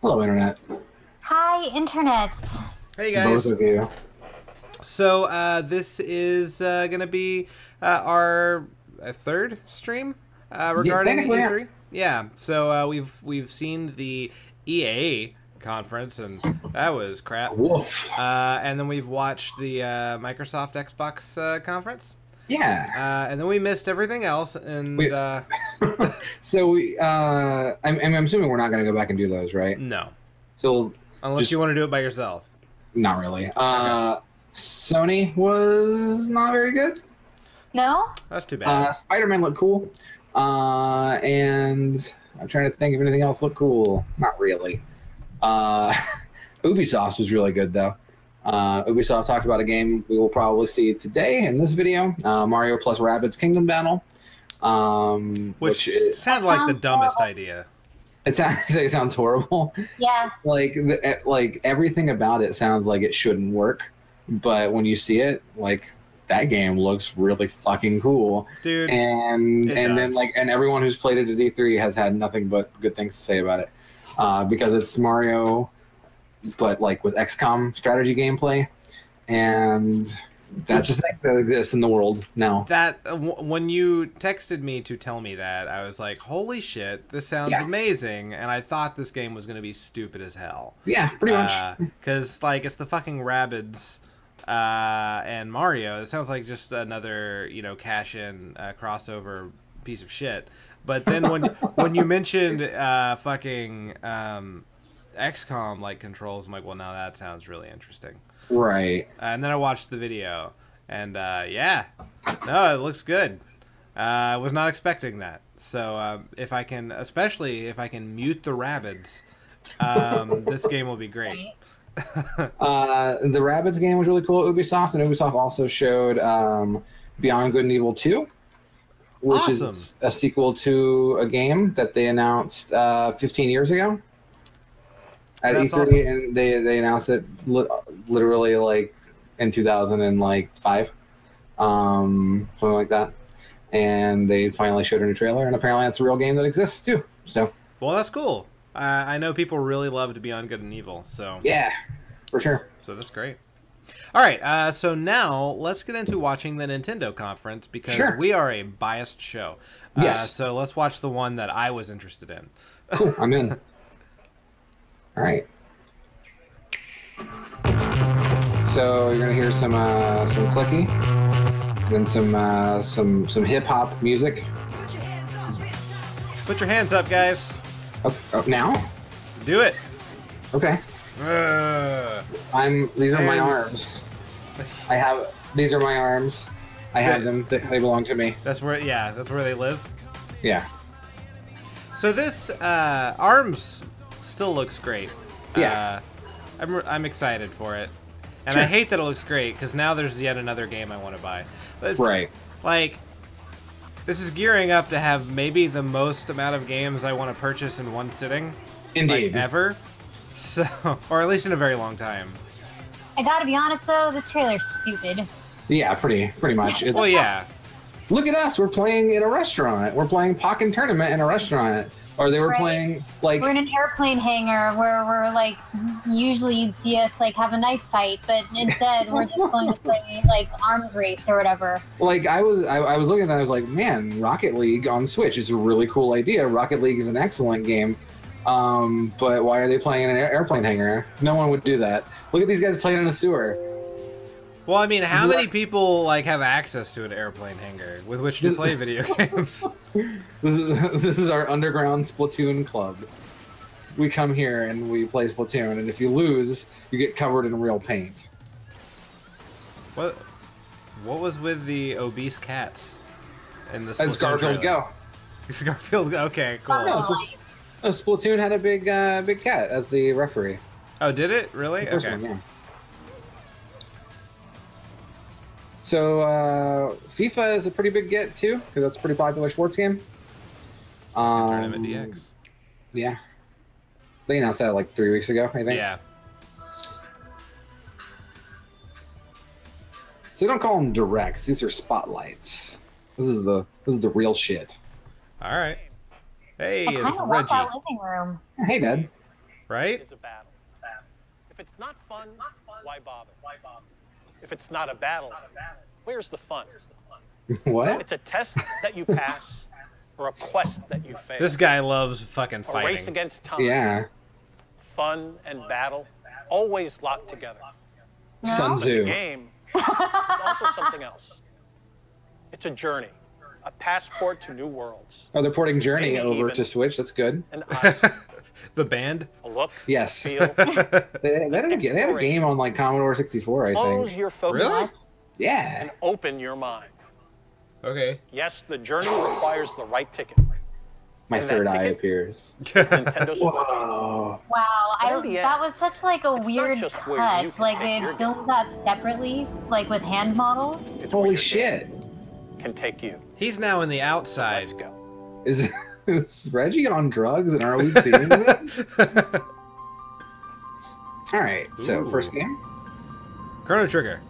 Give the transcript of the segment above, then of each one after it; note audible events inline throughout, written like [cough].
Hello, Internet. Hi, Internet. Hey guys. Both of you. So uh, this is uh, gonna be uh, our uh, third stream uh, regarding yeah. E3. Yeah. So uh, we've we've seen the EA conference, and that was crap. Woof. Uh, and then we've watched the uh, Microsoft Xbox uh, conference, Yeah. uh, and then we missed everything else. And Wait. uh, [laughs] so we, uh, I'm, I'm assuming we're not going to go back and do those, right? no, So unless Just- you want to do it by yourself. not really. Uh, Sony was not very good. No? That's too bad. Uh, Spider-Man looked cool. Uh, and I'm trying to think if anything else looked cool. Not really. Uh, [laughs] Ubisoft was really good though. Uh, Ubisoft talked about a game we will probably see today in this video: uh, Mario plus Rabbids Kingdom Battle. Um, which which, sounded like the dumbest horrible. idea. it sounds [laughs] it sounds horrible. Yeah. like the, eh, like everything about it sounds like it shouldn't work, but when you see it, like that game looks really fucking cool Dude, and It and then like and everyone who's played it at E3 has had nothing but good things to say about it, uh, because it's Mario, but like with XCOM strategy gameplay, and that's a thing that exists in the world now. that uh, when you texted me to tell me that, I was like, "Holy shit, this sounds Yeah. amazing!" And I thought this game was going to be stupid as hell. Yeah, pretty much. Because like it's the fucking Rabbids uh, and Mario. It sounds like just another you know cash in uh, crossover piece of shit. But then when when you mentioned uh, fucking um, XCOM like controls, I'm like, well, now that sounds really interesting. right. Uh, and then I watched the video, and uh, yeah, no, it looks good. Uh, I was not expecting that. So um, if I can, especially if I can mute the rabbits, um, [laughs] this game will be great. [laughs] Uh, the rabbits game was really cool at Ubisoft, and Ubisoft also showed um, Beyond Good and Evil 2, which is a sequel to a game that they announced uh, 15 years ago at That's E3, awesome. and they they announced it li- literally like in 2005, um, something like that. And they finally showed a new trailer, and apparently it's a real game that exists too. So Well, that's cool. Uh, I know people really loved Beyond Good and Evil, so yeah, for sure. so that's great. All right, uh, so now let's get into watching the Nintendo conference because Sure. we are a biased show. Uh, Yes. So let's watch the one that I was interested in. Cool, I'm in. [laughs] All right. So you're gonna hear some uh, some clicky, then some uh, some some hip hop music. Put your hands up, guys. Oh, oh, now? Do it. Okay. Ugh. I'm. These are my arms. I have. These are my arms. I have them. They, they belong to me. That's where, yeah, that's where they live. Yeah. So this uh, arms still looks great. Yeah. Uh, I'm I'm excited for it, and Sure. I hate that it looks great because now there's yet another game I want to buy. But Right. like, this is gearing up to have maybe the most amount of games I want to purchase in one sitting, Indeed. like ever. So, [laughs] or at least in a very long time. I gotta be honest though, this trailer's stupid. Yeah. Pretty. Pretty much. [laughs] It's, Well, yeah. Look at us. We're playing in a restaurant. We're playing Pokken Tournament in a restaurant. Or they were Right. playing like We're in an airplane hangar where we're like, usually you'd see us like have a knife fight, but instead we're just [laughs] going to play like arms race or whatever. like I was I, I was looking at that I was like, man, Rocket League on Switch is a really cool idea. Rocket League is an excellent game. Um, but why are they playing in an airplane hangar? No one would do that. Look at these guys playing in a sewer. Well, I mean, how many people like have access to an airplane hangar with which to play video [laughs] games? This is [laughs] this is our underground Splatoon club. We come here and we play Splatoon, and if you lose, you get covered in real paint. What? What was with the obese cats? In the That's Splatoon Garfield trailer? Go. [laughs] Garfield. Okay, cool. No, Spl- no, Splatoon had a big uh, big cat as the referee. Oh, did it really? Okay. one, yeah. So uh, FIFA is a pretty big get too, because that's a pretty popular sports game. Um, Tournament DX. Yeah, they announced that like three weeks ago, I think. Yeah. So they don't call them directs; these are spotlights. This is the this is the real shit. All right. Hey, I it's kind of want Reggie. that living room. Hey, Dad. right? is a battle. If it's not fun, why bother? why bother? If it's not a battle, where's the fun? [laughs] what? It's a test that you pass or a quest that you fail. This guy loves fucking a race against time. Yeah. Fun and battle always locked together. Sun But the Tzu. game is also [laughs] something else. It's a journey, a passport to new worlds. Oh, they're porting Journey Maybe over even- to Switch. That's good. An odyssey, [laughs] The band. a look, Yes. feel. [laughs] They, they, had a, they had a game on like Commodore 64, I Close think. your focus Really? Yeah. and open your mind. Okay. Yes, the journey [gasps] requires the right ticket. My And that third eye appears. It's Nintendo Switch. [laughs] Whoa. Wow, I, end, that was such like a weird just where you cut. Like they had filmed that separately, like with hand models. It's Holy shit. Can take you. He's now in the outside. Let's go. Is, is Reggie on drugs and are we seeing this? [laughs] All right. So, Ooh. first game? Chrono Trigger.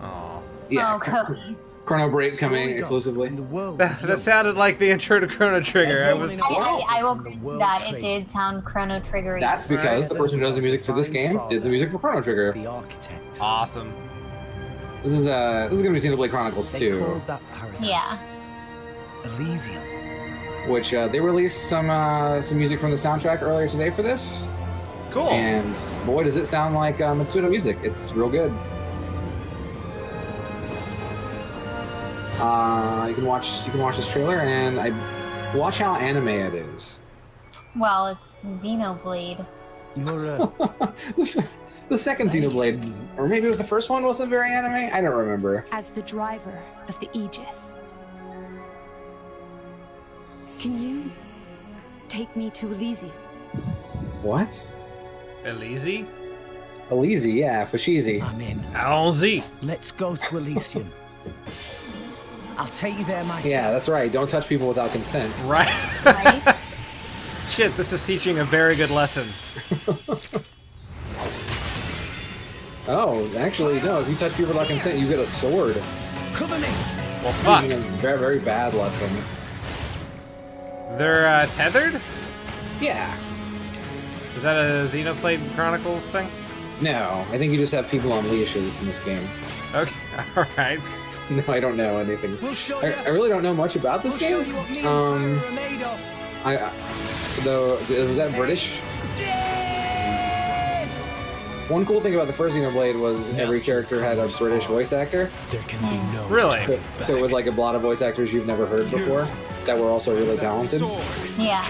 Oh, Yeah. Oh, Cody. Chrono Break coming exclusively. The world that, is that sounded like the intro to Chrono Trigger. I was. I, I, I will From the that it did sound Chrono Trigger. That's because the person who does the music for this game did the music for Chrono Trigger. The architect. Awesome. This is uh this is gonna be Xenoblade Chronicles They 2, called that paradise. Yeah. Elysium. Which uh, they released some uh, some music from the soundtrack earlier today for this, Cool. and boy does it sound like uh, Mitsuda music. It's real good. Uh, you can watch you can watch this trailer and I watch how anime it is. Well, it's Xenoblade. You're uh, [laughs] the second Xenoblade, or maybe it was the first one, wasn't very anime. I don't remember. as the driver of the Aegis. Can you take me to Elysium? What? Elise? Elise, yeah, Fashizi. I'm in. Allons-y. Let's go to Elysium. I'll take you there myself. Yeah, that's right. Don't touch people without consent. Right. Right? [laughs] Shit, this is teaching a very good lesson. [laughs] Oh, actually, no. If you touch people without consent, you get a sword. Cover me. Well, fuck. A very, very bad lesson. They're uh, tethered? Yeah. Is that a Xenoblade Chronicles thing? No, I think you just have people on leashes in this game. Okay, [laughs] alright. No, I don't know anything. We'll show I, you. I really don't know much about this we'll show game. you what me Um, Pyra made of. I, I though was that British? Yes. One cool thing about the first Xenoblade was every character had a British voice actor. There can be no. Really? So, so it was like a lot of voice actors you've never heard before that were also really talented. Yeah.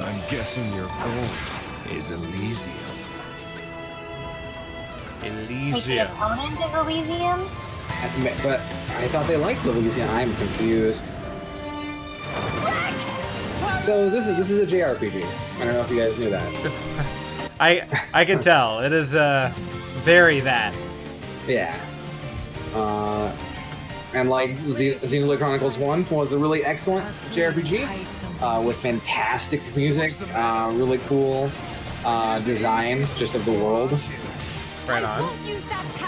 I'm guessing your goal is Elysium. Like the opponent is Elysium? But I thought they liked Elysium. I'm confused. So this is this is a JRPG. I don't know if you guys knew that. [laughs] I I can tell. It is uh very that. Yeah. Uh, and like Xe- Xenoblade Chronicles 1 was a really excellent JRPG uh, with fantastic music, uh, really cool uh, designs just of the world. Right on.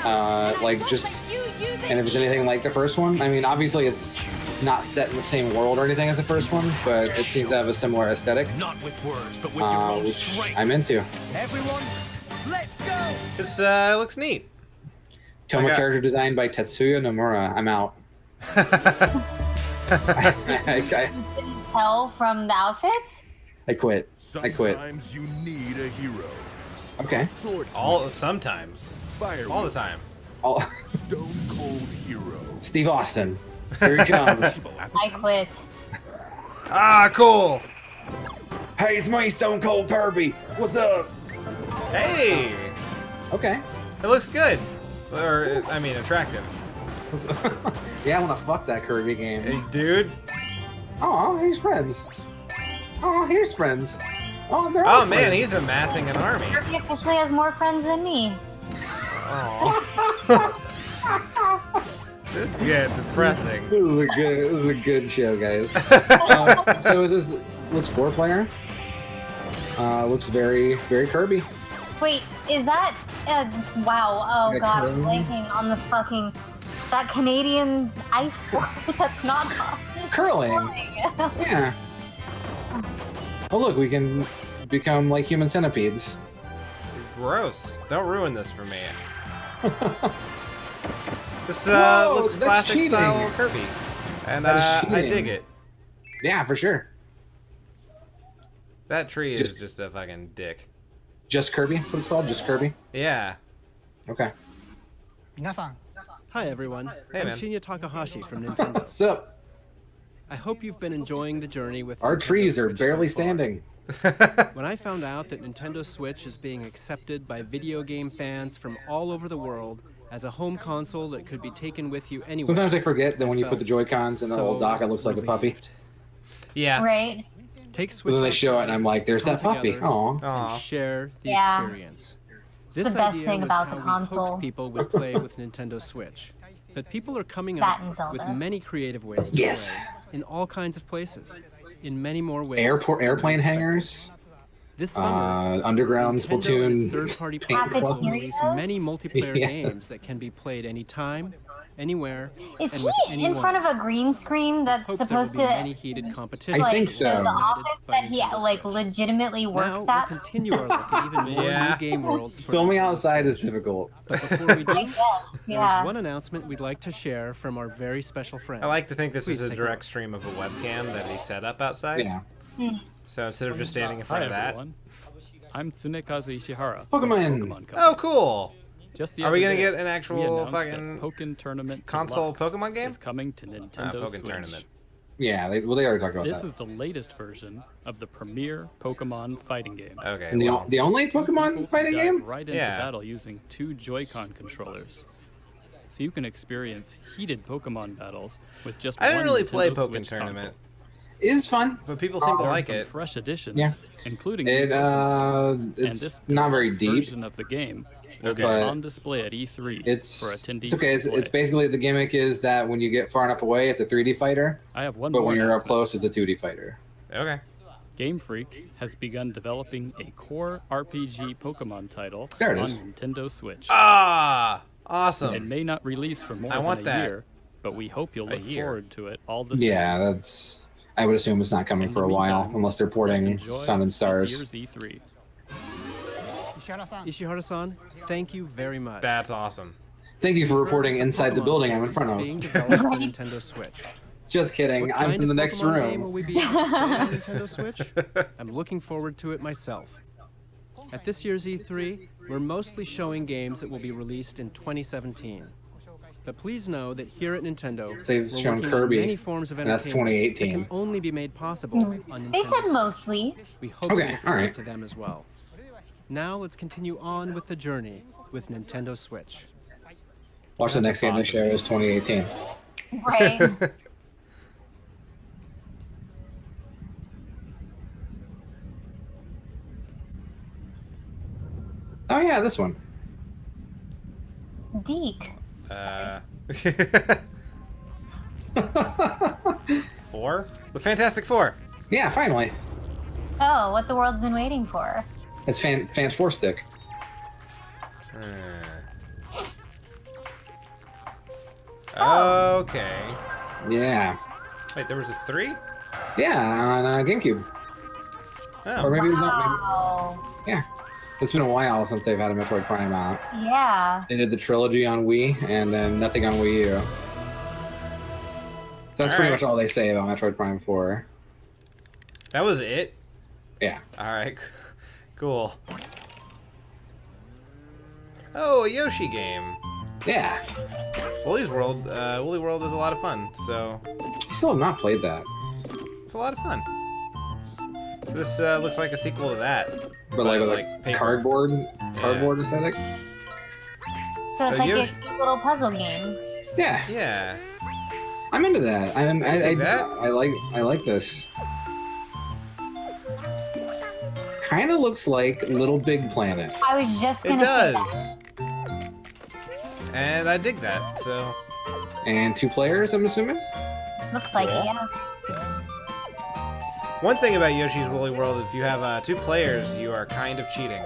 Uh, like just, and if it's anything like the first one, I mean, obviously it's not set in the same world or anything as the first one, but it seems to have a similar aesthetic, Not with words, but with your uh, own which strength. I'm into. Everyone, let's go. This uh looks neat. Toma got- character designed by Tetsuya Nomura. I'm out. I, I, Tell from the outfits? I quit. I quit. Sometimes you need a hero. Okay. Swordsman, All sometimes. fire All the time. All, stone cold hero. Steve Austin. Here he [laughs] comes. I quit. Ah, cool. hey, it's me, Stone Cold Kirby. What's up? Hey, Okay. it looks good. Or I mean, attractive. What's [laughs] yeah, I want to fuck that Kirby game. Hey, dude. Oh, he's friends. Oh, here's friends. Oh, they're all Oh man, friends. he's amassing an army. Kirby officially has more friends than me. Oh. [laughs] this get depressing. This is a good. This is a good show, guys. [laughs] uh, so this looks four player. Uh, looks very, very Kirby. Wait, is that? Uh, wow. Oh god, I'm blanking on the fucking that Canadian ice [laughs] sport. That's not Curling. curling. Yeah. Oh look, we can become like human centipedes. Gross. Don't ruin this for me. [laughs] this uh, Whoa, looks that's classic cheating. style Kirby. And uh, I dig it. Yeah, for sure. That tree is Just- just a fucking dick. Just Kirby. That's what it's called. Just Kirby. Yeah. Okay. Hi everyone, Hey, I'm man. Shinya Takahashi from Nintendo. What's up? I hope you've been enjoying the journey with Our Nintendo trees are Switch barely so standing. When I found out that Nintendo Switch is being accepted by video game fans from all over the world as a home console that could be taken with you anywhere. Sometimes I forget that when you put the Joy Cons in the so old dock, it looks like a puppy. Yeah. Right. Take But Switch then they show it, and I'm like, "There's that puppy." together Aw. and share the Yeah. experience. The best idea thing was about how the console. people would play with Nintendo Switch. But people are coming That up with many creative ways to Yes. play in all kinds of places, in many more ways. Airport, airplane hangars, This summer, uh, underground Nintendo and its Splatoon. third-party [laughs] paint partners will Cafeterias? release many multiplayer Yes. games that can be played anytime, anywhere, Is he with in front of a green screen that's supposed will be to many heated competitions. I like think show so. the office that he like legitimately works now, at? we'll continue our look at even more [laughs] Yeah. new game worlds. For Filming outside is difficult. But before we [laughs] do, I guess. there's Yeah. one announcement we'd like to share from our very special friend. I like to think this Please is a take a direct look. stream of a webcam that he set up outside. Yeah. Hmm. So instead of just standing in front Hi of that. everyone. I'm Tsunekazu Ishihara. Pokemon. from Pokemon Oh, cool. Just the Are we gonna day, get an actual announced fucking Pokken Tournament console Deluxe Pokemon game? is coming to Nintendo Pokken Switch. Tournament. Yeah. They, well, they already talked about This This is the latest version of the premier Pokemon fighting game. Okay. And the, well, the only Pokemon fighting dive game? Right into Yeah. battle using two Joy-Con controllers. So you can experience heated Pokemon battles with just I didn't one really play Pokemon Switch Tournament, console. Is fun. but people seem to There are like some it. fresh additions, Yeah. including It new uh, and it's this not very deep. version of the game will Okay. on display at E3 It's for attendees. it's okay. It's, to it's basically the gimmick is that when you get far enough away, it's a 3D fighter, I have one but more when you're up close, it's a 2D fighter. Okay. Game Freak has begun developing a core RPG Pokemon title There it on is. Nintendo Switch. Ah, awesome! It awesome. may not release for more I than want a that. year, but we hope you'll look forward to it all the same. Yeah, that's. I would assume it's not coming In for the a while unless they're porting Sun and this Stars. year's E E3. Ishihara-san, thank you very much. That's awesome. Thank you for reporting inside the building I'm in front is being of. developed for Nintendo Switch. [laughs] Just kidding. I'm in the of next Pokemon game will room. we be able to play on Nintendo Switch? I'm looking forward to it myself. At this year's E3, we're mostly showing games that will be released in 2017. But please know that here at Nintendo, They've we're shown Kirby, on many forms of and that's entertainment that 2018. can only be made possible mm. on Nintendo They said mostly. We hope Okay, all right. to them as well. Now let's continue on with the journey with Nintendo Switch. Watch the next game they show is 2018. Right. [laughs] Oh yeah, this one. Deke. Uh, [laughs] four? The Fantastic Four. Yeah, finally. Oh, what the world's been waiting for. It's Fan Fans Four Stick. Uh, okay. Yeah. Wait, there was a three? Yeah, on uh, GameCube. Oh. Or maybe it was not. Maybe, Wow. yeah. It's been a while since they've had a Metroid Prime out. Yeah. They did the trilogy on Wii and then nothing on Wii U. That's pretty Alright. much all they say about Metroid Prime 4. That was it? Yeah. Alright. Cool. Oh, a Yoshi game. Yeah. Woolly's World, uh, Woolly World is a lot of fun, so I still have not played that. it's a lot of fun. So this uh, looks like a sequel to that. But like, with like like paper. cardboard, cardboard aesthetic. So it's Uh, like Yoshi- a cute little puzzle game. Yeah, Yeah. I'm into that. I'm, I, I, dig that. I like, I like this. Kind of looks like Little Big Planet. I was just gonna say that. does. And I dig that, so. And two players, I'm assuming. Looks like it, Yeah. yeah. One thing about Yoshi's Woolly World, if you have uh, two players, you are kind of cheating.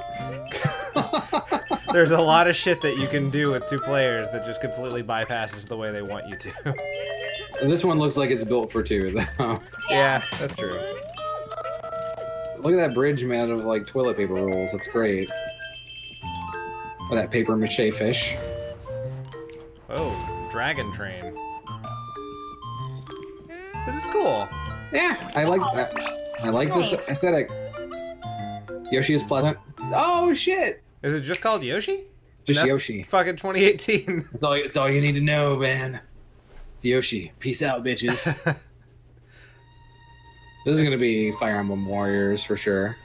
[laughs] [laughs] There's a lot of shit that you can do with two players that just completely bypasses the way they want you to. And this one looks like it's built for two, though. yeah, that's true. Look at that bridge made out of like toilet paper rolls. That's great. Or that paper mache fish. Oh, Dragon Train. This is cool. Yeah, I like that. I like this aesthetic. Yoshi is pleasant. Oh shit! Is it just called Yoshi? Just Yoshi. Fucking 2018. That's all. That's all you need to know, man. It's Yoshi. Peace out, bitches. [laughs] this is gonna be Fire Emblem Warriors for sure.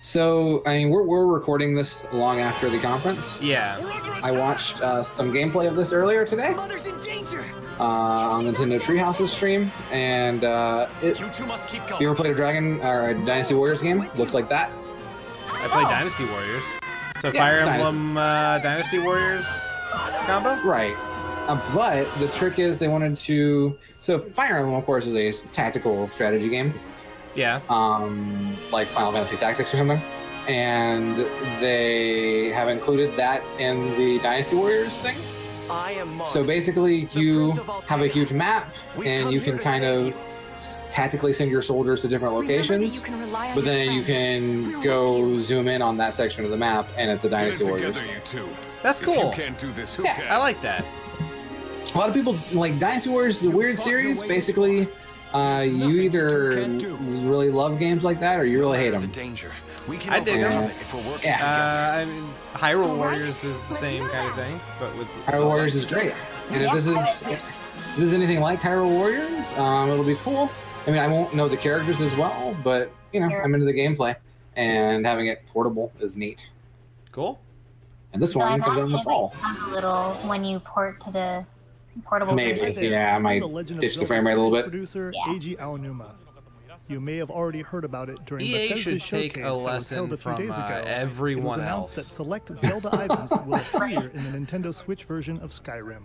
So, I mean, we're, we're recording this long after the conference. Yeah. I watched uh, some gameplay of this earlier today Mother's in danger. uh, on Nintendo Treehouse's stream, and uh, it, You two must keep you ever played a Dragon or a Dynasty Warriors game? Looks like that. I played Dynasty Warriors. So Yeah, Fire it's Dynasty. Emblem uh, Dynasty Warriors combo? Right. Uh, but the trick is they wanted to. So Fire Emblem, of course, is a tactical strategy game, Yeah. um, like Final Fantasy Tactics or something, and they have included that in the Dynasty Warriors thing. I am Mars. So basically, you have a huge map, We've and you can kind of you. tactically send your soldiers to different locations. But then you can go zoom in on that section of the map, and it's a Get it Dynasty Warriors. together, you two. That's If cool. you can't do this, who Yeah, can? I like that. A lot of people like Dynasty Warriors is a weird series. Basically, uh, you either really love games like that or you really hate them. danger. We can I dig overcome them. it if we're working Yeah. Uh, I mean, Hyrule Warriors is the same kind of thing, but with Hyrule Warriors is great, and if this is if this is anything like Hyrule Warriors, um, it'll be cool. I mean, I won't know the characters as well, but you know, I'm into the gameplay, and having it portable is neat. Cool. And this So I one comes out in the fall. sound a little when you port to the portable Maybe, version. yeah, I might the Legend of ditch the frame rate a little bit. Producer Yeah. Eiji Aonuma. You may have already heard about it during EA Bethesda's should take showcase a that was lesson held a few from, days uh, ago. it was everyone announced else. that select Zelda [laughs] items will appear in the Nintendo Switch version of Skyrim.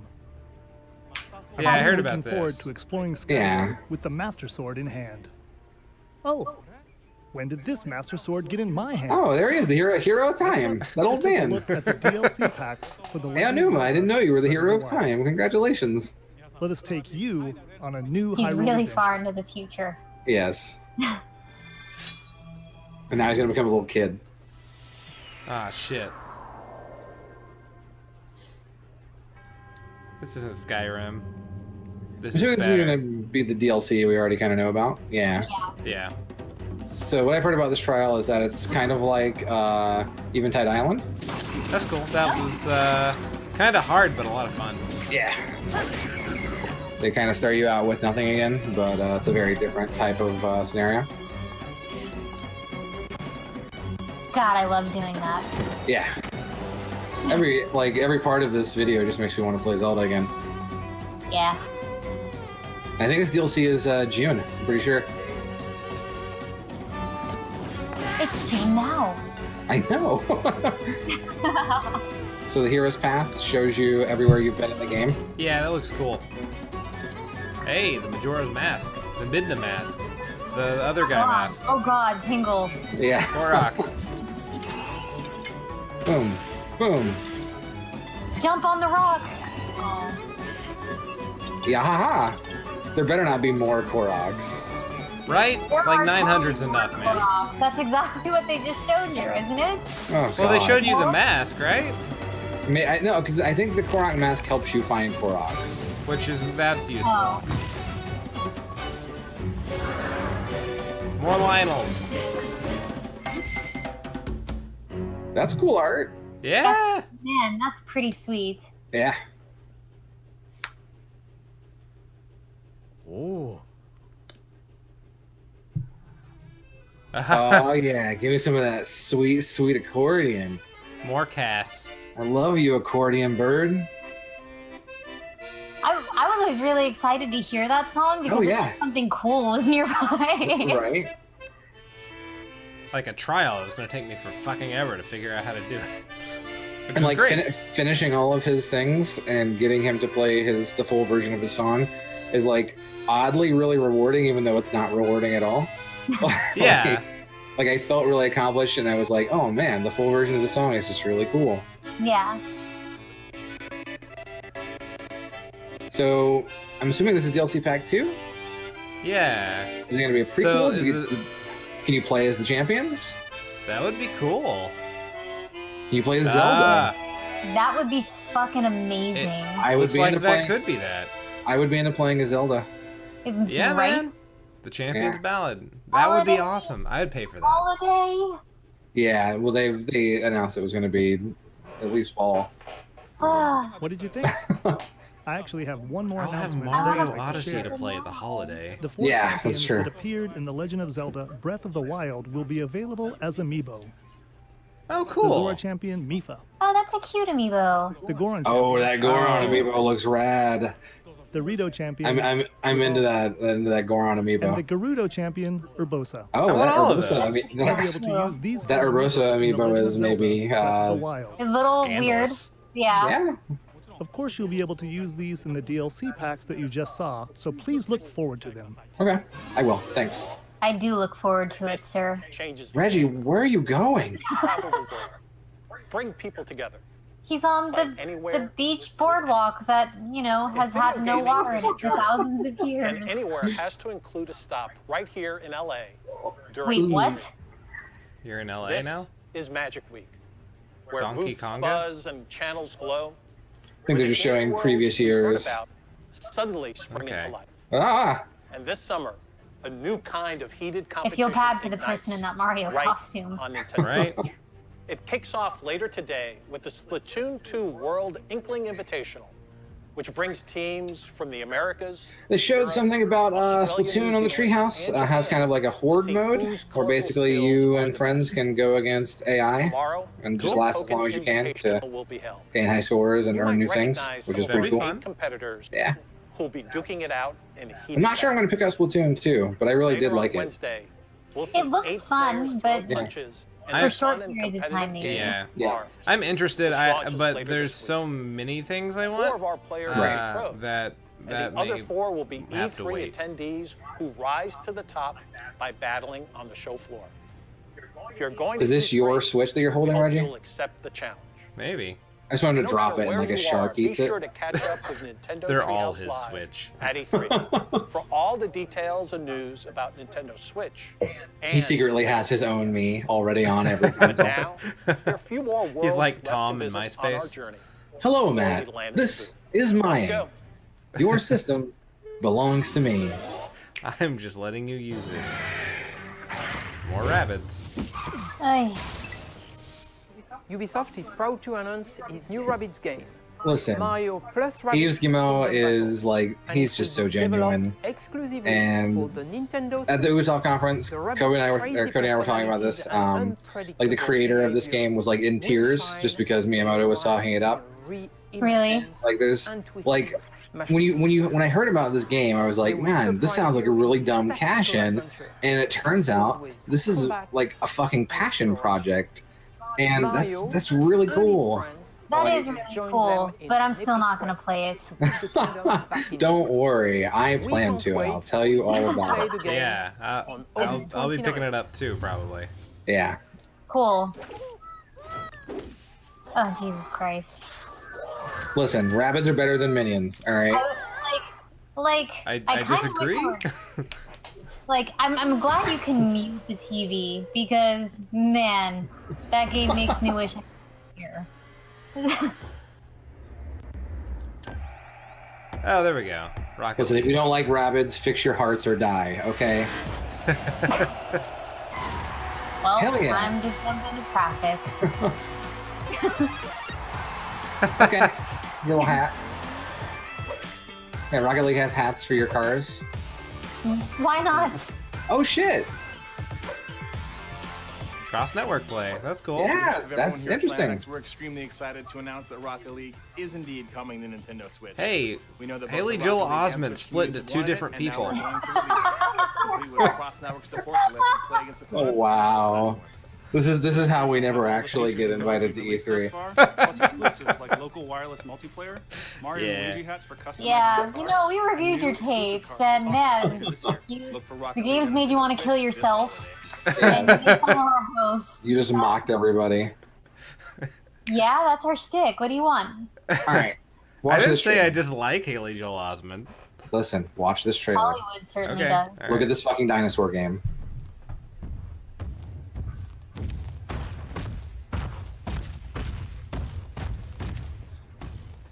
I'm Yeah, I really heard looking about forward to exploring Skyrim Yeah. with the Master Sword in hand. Oh, when did this Master Sword get in my hand? Oh, there he is, the hero, hero of time, that old Take a man. look at the DLC packs for the Hey, Legend Aonuma, I didn't know you were the hero of Breath the Wild. time. Congratulations. Let us take you on a new He's Hyrule really adventure. far into the future. Yes. [laughs] and now he's gonna become a little kid. Ah, shit. This isn't Skyrim. This I'm sure is this is gonna be the DLC we already kind of know about. Yeah. Yeah. So what I've heard about this trial is that it's kind of like uh, Eventide Island. That's cool. That was uh, kind of hard, but a lot of fun. Yeah. They kind of start you out with nothing again, but uh, it's a very different type of uh, scenario. God, I love doing that. Yeah. Every like every part of this video just makes me want to play Zelda again. Yeah. I think this DLC is uh, June. I'm pretty sure. It's June now. I know. [laughs] so the hero's path shows you everywhere you've been in the game. Yeah, that looks cool. Hey, the Majora's Mask. The Midna Mask. The other guy God. mask. Oh God, Tingle. Yeah. Korok. [laughs] Boom. Boom. Jump on the rock. Oh. Yeah, haha. There better not be more Koroks. Right? There Like 900's enough, man. rocks. That's exactly what they just showed you, isn't it? Oh, Well, they showed you the mask, right? May, I, no, because I think the Korok mask helps you find Koroks. Which is that's useful. Oh. More Lynels. That's cool art. Yeah. That's, man, that's pretty sweet. Yeah. Oh. Uh-huh. oh yeah, give me some of that sweet, sweet accordion. More Kass. I love you, accordion bird. I, I was always really excited to hear that song oh, because Oh, it yeah. something cool [laughs] was nearby. right? Like a trial. It was gonna take me for fucking ever to figure out how to do it. Which And like fin- finishing all of his things and getting him to play his the full version of his song is like oddly really rewarding, even though it's not rewarding at all. [laughs] [laughs] Yeah. like, like I felt really accomplished, and I was like, oh man, the full version of the song is just really cool. yeah. So I'm assuming this is DLC pack two. Yeah, Is it gonna be a So prequel? is you- the- Can you play as the champions? that would be cool. Can you play as Ah, Zelda? That would be fucking amazing. I would looks be like into that playing. could be that. I would be into playing as Zelda. Yeah, right? man. The Champions Yeah. Ballad. That would be awesome. I'd pay for that. Holiday. Yeah, well, they they announced it was going to be at least fall. Ah, What did you think? I actually have one more I'll have announcement. that I'd Mario like to Odyssey share. to play at the holiday. The four Yeah, that's champions true. that appeared in The Legend of Zelda Breath of the Wild will be available as amiibo. Oh, cool. The cool. Zora champion Mipha, oh, that's a cute amiibo. the Goron champion. Oh, that Goron Oh. amiibo looks rad. The Rito champion, I'm I'm I'm into that into that Goron and the. Gerudo champion Urbosa. Oh, I that Urbosa. I mean, You'll be [laughs] able to use these That Urbosa in The amiibo is Zelda maybe, uh, the Wild. A little weird. Yeah. yeah. Of course, you'll be able to use these in the DLC packs that you just saw, so please look forward to them. Okay, I will. Thanks, I do look forward to it, sir. Reggie. Where are you going? travel the world. Bring people together. He's on the anywhere. the beach boardwalk that you know has had no water in it for thousands of years. And anywhere has to include a stop right here in LA during Wait, what? You're in LA This now? is Magic Week, where Donkey booths Konga? buzz and channels glow. I think they're just showing previous years. Suddenly spring Okay. into life. Ah, And this summer, a new kind of heated competition. I feel bad for the person in that Mario right costume. on Nintendo Right? Switch. It kicks off later today with the Splatoon 2 World Inkling Invitational, which brings teams from the Americas. they showed Europe, something about uh, Splatoon on the Treehouse. and Uh, has kind of like a horde mode, where basically you and friends best. can go against AI Tomorrow, and just the last as long as you can to Invitational will be held. gain high scores and You earn new things, which is pretty cool. be our fun. competitors Yeah. who'll be duking it out in heated I'm not sure I'm going to pick up Splatoon 2, but I really Later did like on it. Wednesday, we'll It looks fun, players but- throw punches in For the short fun and periods of time, maybe. Yeah. Yeah. I'm interested, I, but there's so many things I Four want of our players Right. uh, pros. that and that the other four will be E3 attendees who rise to the top by battling on the show floor. If you're going Is to this E3, your Switch that you're holding, hope Reggie? You'll accept the challenge. Maybe. I just wanted to No drop it and like a shark are, eats be it. sure to catch up with [laughs] Nintendo They're all his Live Switch. at E3 for all the details and news about Nintendo Switch. He secretly has his own me already on every But [laughs] console. now, there are a few more worlds [laughs] He's like Tom to in visit on our MySpace. Hello, before Matt. land in the This is Let's mine. Your system belongs to me. I'm just letting you use it. More rabbits. Ay. Ubisoft is proud to announce his new Rabbids game, Listen, Mario plus Rabbids Yves Guillemot Kingdom Battle, is like, he's just so genuine. Exclusively And for the Nintendo At the Ubisoft conference, The Rabbids' Cody and I were, crazy Cody and I were talking about this. Um, like the creator of this game was like in tears just because Miyamoto was talking it up. Really? Like there's like when you when you when I heard about this game, I was like, man, this sounds like a really dumb spectacular cash in. And it turns out this is like a fucking passion project, and that's Mario that's really cool. friends That Like- is really cool, but I'm still not gonna play it. to put the kingdom back in Don't worry, I plan to. wait I'll tell you all about it. Yeah, uh, I'll, I'll be picking it up too, probably. Yeah. Cool. Oh Jesus Christ! Listen, rabbits are better than minions. All right. I was like, like I, I, kinda wish disagree. [laughs] I were- Like, I'm, I'm glad you can mute the TV because, man, that game makes me wish I could hear. [laughs] oh, there we go. Rocket Listen, if you don't like rabbits, fix your hearts or die. Okay. [laughs] Well, Hell yeah. time to jump into traffic. [laughs] Okay. Little hat. Yeah, Rocket League has hats for your cars. Why not? Oh shit! Cross network play. That's cool. Yeah, that's interesting. Planex, we're extremely excited to announce that Rocket League is indeed coming to Nintendo Switch. Hey, we know that Haley Joel Rocket League and Osment split communities into two different people. we're going to release, complete [laughs] with cross-network support to let you play against Oh opponents on wow. This is this is how we never actually get invited to E E3. Plus [laughs] exclusives like local wireless multiplayer, Mario Yeah. and Luigi hats for custom. Yeah, you know, we reviewed your tapes, and man, you, the games made you want to kill yourself. and you our hosts. You just mocked everybody. [laughs] Yeah, that's our stick. What do you want? All right. [laughs] I Watch didn't say stream. I dislike Haley Joel Osment. listen, watch this trailer. Hollywood certainly Okay. does. All Look at this fucking dinosaur game.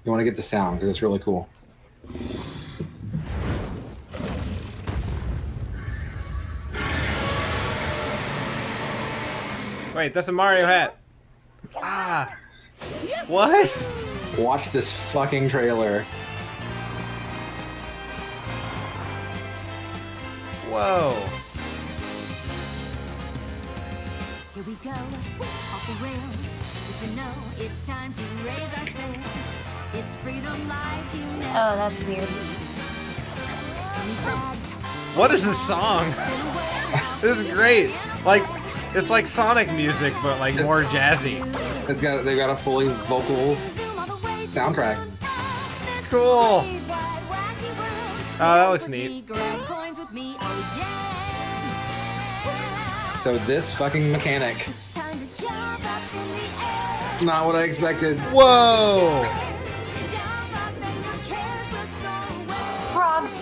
You want to get the sound because it's really cool. Wait, that's a Mario hat. Ah. What? Watch this fucking trailer. Whoa. Here we go, off the rails. But you know it's time to raise our sails. Oh, that's weird. What is this song? [laughs] this is great. Like, it's like Sonic music, but like more jazzy. It's got they got a fully vocal soundtrack. Cool. Oh, that looks neat. grab coins with me. Oh yeah. So this fucking mechanic. It's time to jump up in the air. Not what I expected. Whoa.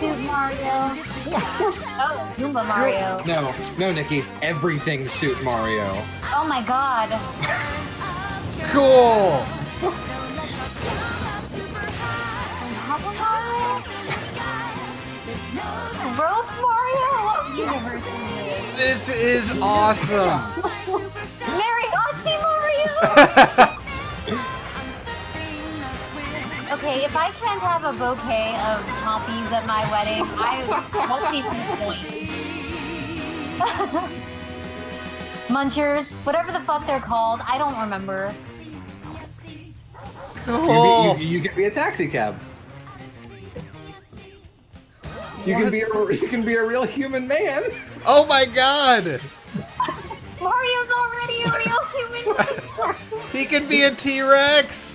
Frog suit Mario. oh, Goomba Mario. No, no, Nikki. Everything suit Mario. Oh my god. Cool. Rope Mario? What universe is This is awesome. Mariachi [laughs] Mario? [laughs] Okay, if I can't have a bouquet of chompies at my wedding, I [laughs] won't even point. Munchers, whatever the fuck they're called, I don't remember. Cool. You, oh. you, you can be a taxi cab. You can be a you can be a real human man. Oh my god. [laughs] Mario's already a real human. [laughs] He can be a T-Rex.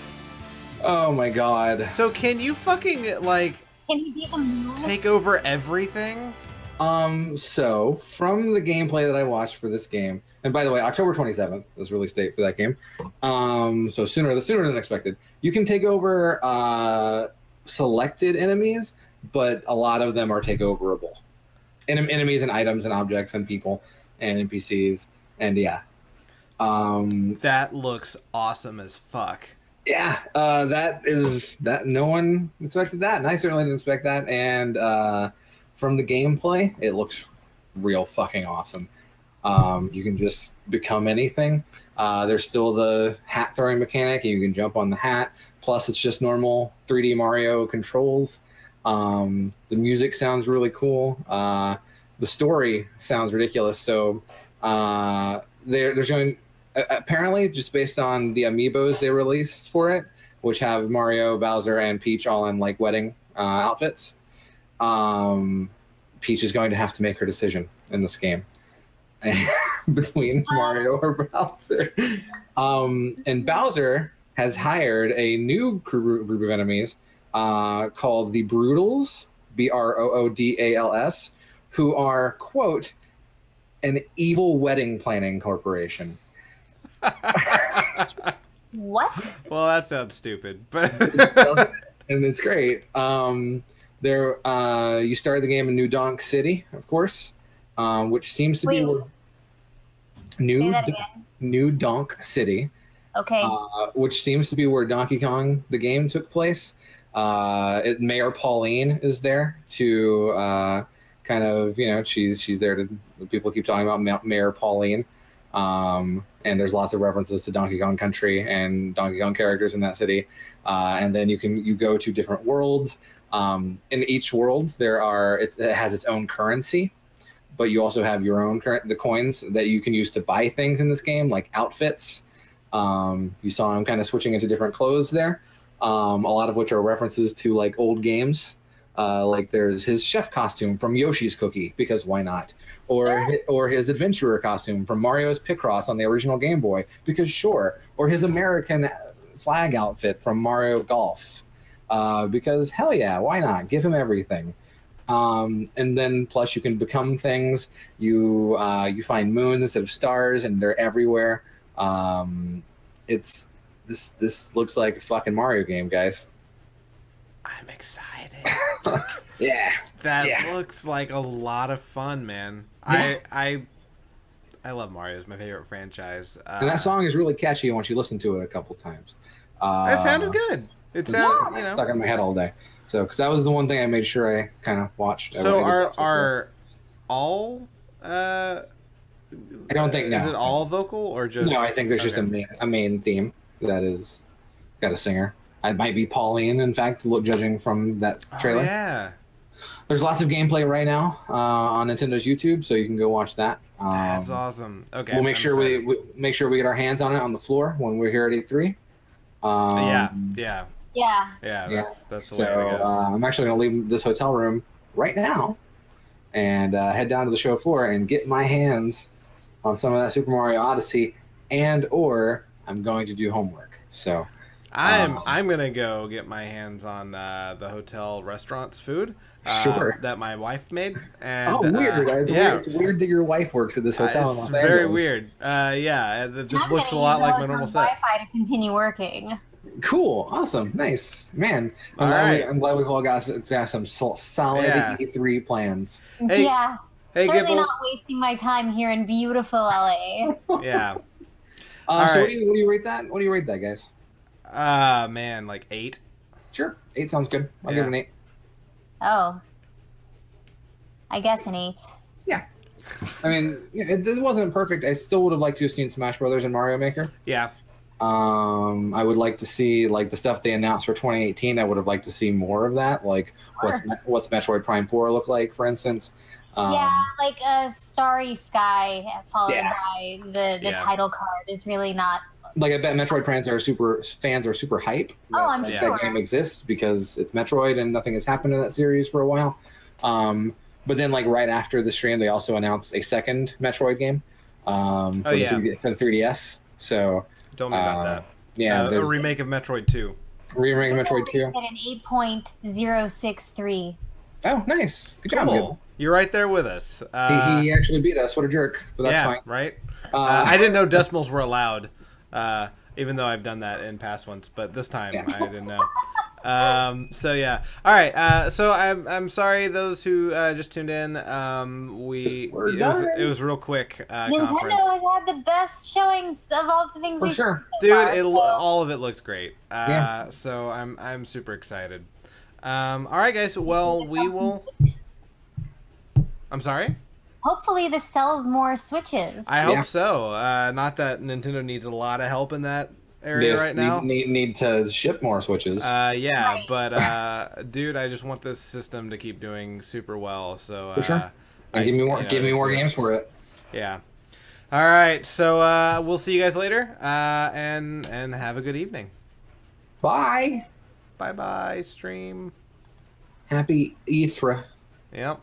Oh my god. So can you fucking like Can he be a take over everything? Um, so from the gameplay that I watched for this game, and by the way, October 27th is release date for that game. Um, so sooner the sooner than expected. You can take over uh selected enemies, but a lot of them are takeoverable. En- enemies and items and objects and people and NPCs and yeah. Um That looks awesome as fuck. Yeah, uh, that is that. No one expected that, and I certainly didn't expect that. And uh, from the gameplay, it looks real fucking awesome. Um, you can just become anything. Uh, there's still the hat throwing mechanic, and you can jump on the hat. Plus, it's just normal 3D Mario controls. Um, the music sounds really cool. Uh, the story sounds ridiculous. So uh, there, there's going apparently just based on the amiibos they released for it, which have Mario, Bowser, and Peach all in like wedding uh, outfits. Um, Peach is going to have to make her decision in this game [laughs] between Mario or Bowser. Um, and Bowser has hired a new group group of enemies uh, called the Broodals, B R O O D A L S, who are, quote, an evil wedding planning corporation. What? Well, that sounds stupid, but [laughs] and it's great. Um, there, uh, you start the game in New Donk City, of course, um, which seems to be Wait. where New Say. New Donk City, Okay. uh, which seems to be where Donkey Kong the game took place. Uh, it, Mayor Pauline is there to uh, kind of you know she's she's there to people keep talking about Ma- Mayor Pauline. Um, and there's lots of references to Donkey Kong Country and Donkey Kong characters in that city. Uh, and then you can you go to different worlds. Um, in each world, there are it has its own currency, but you also have your own current the coins that you can use to buy things in this game, like outfits. Um, you saw him kind of switching into different clothes there, um, a lot of which are references to like old games. Uh, like there's his chef costume from Yoshi's Cookie because why not? Or hi- or his adventurer costume from Mario's Picross on the original Game Boy because sure. Or his American flag outfit from Mario Golf uh, because hell yeah, why not? Give him everything. Um, and then plus you can become things. You uh, you find moons instead of stars, and they're everywhere. Um, it's this this looks like a fucking Mario game, guys. I'm excited. [laughs] yeah. That Yeah. looks like a lot of fun, man. I I I love Mario. It's my favorite franchise. Uh, And that song is really catchy once you listen to it a couple times. Uh, It sounded good. It it's sounded, you know. stuck in my head all day. So, because that was the one thing I made sure I kind of watched. So are are all uh I don't think is no. it all vocal or just No, I think there's just a main a main theme that is got a singer. It might be Pauline, in fact, look, judging from that trailer. Oh, yeah. There's lots of gameplay right now uh, on Nintendo's YouTube, so you can go watch that. Um, That's awesome. Okay. we'll make I'm sure we, we make sure we get our hands on it on the floor when we're here at E3. Um, yeah, yeah, Yeah. yeah. yeah. That's that's the so way it goes. uh, I'm actually going to leave this hotel room right now and uh, head down to the show floor and get my hands on some of that Super Mario Odyssey, and or I'm going to do homework. So I'm um, I'm gonna go get my hands on uh, the hotel restaurant's food uh, Sure. that my wife made. And, oh, weird! uh, it's, yeah, weird. it's weird that your wife works at this Uh, hotel. in it's Los very Angeles. weird. Uh, yeah, th- this I'm looks a lot like my normal hotel's set. Wi-Fi to continue working. Cool, awesome, nice, man. I'm, All glad, we, I'm glad we've all got, got some solid Yeah. E3 plans. Hey- yeah. hey, Certainly Gibble. not wasting my time here in beautiful LA. Yeah. [laughs] Uh, All so, what do you what do you rate that? What do you rate that, guys? Uh man, like eight. Sure, eight sounds good. I'll give it an eight. Oh. I guess an eight. Yeah, I mean, you know, it, this wasn't perfect. I still would have liked to have seen Smash Brothers and Mario Maker. Yeah. Um, I would like to see like the stuff they announced for 2018. I would have liked to see more of that. Like what's what's Metroid Prime 4 look like, for instance. Um, yeah, like a starry sky followed Yeah. by the, the Yeah. title card is really not. Like I bet Metroid fans are super fans are super hype. Oh, I'm that sure. that game exists because it's Metroid and nothing has happened in that series for a while. Um, but then like right after the stream, they also announced a second Metroid game um, for, Oh, the yeah. 3D, for the 3DS. So Told me about uh, that. Yeah, Uh, a remake of Metroid Two. remake of Metroid 2. At an eight point zero six three. Oh, nice. Good job. Cool. Gil. You're right there with us. Uh, he, he actually beat us. What a jerk. But that's yeah, fine. right. Uh, Uh, I didn't know decimals were allowed, uh, even though I've done that in past ones. But this time I didn't know. Um, so yeah. All right. Uh, so I'm I'm sorry those who uh, just tuned in. Um, we We're it was it was real quick uh, Nintendo conference. has had the best showings of all the things For we've sure. seen so Dude, far, it, all of it looks great. Uh, Yeah. So I'm I'm super excited. Um, all right, guys. Well, we will. I'm sorry. Hopefully, this sells more Switches. I hope Yeah. so. Uh, not that Nintendo needs a lot of help in that area just right now. Need, need, need to ship more Switches. Uh, yeah, Right. but [laughs] uh, dude, I just want this system to keep doing super well. So For uh, sure. I- and give me more, you know, give me more games for it. Yeah. All right. So uh, we'll see you guys later. Uh, and and have a good evening. Bye. Bye bye. Stream. Happy E3. Yep.